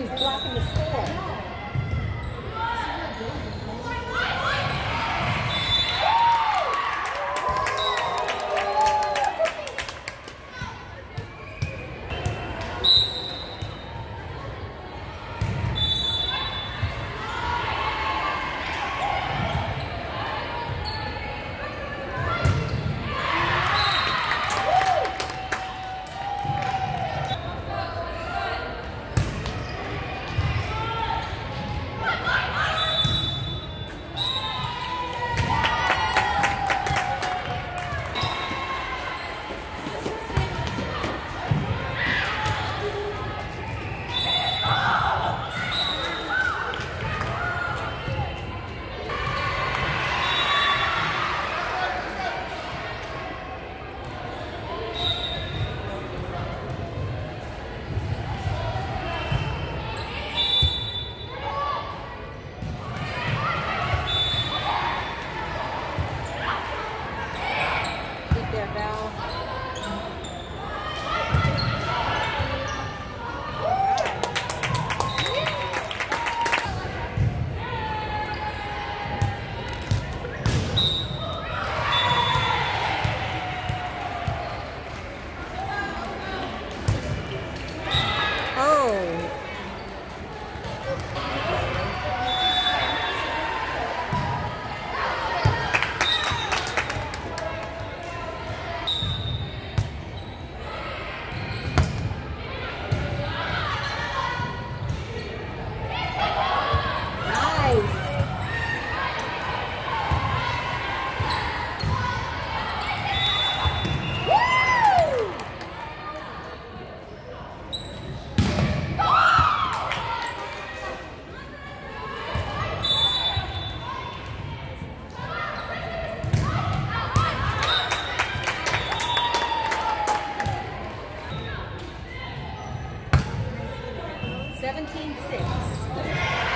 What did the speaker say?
She's blocking the score. 17.6.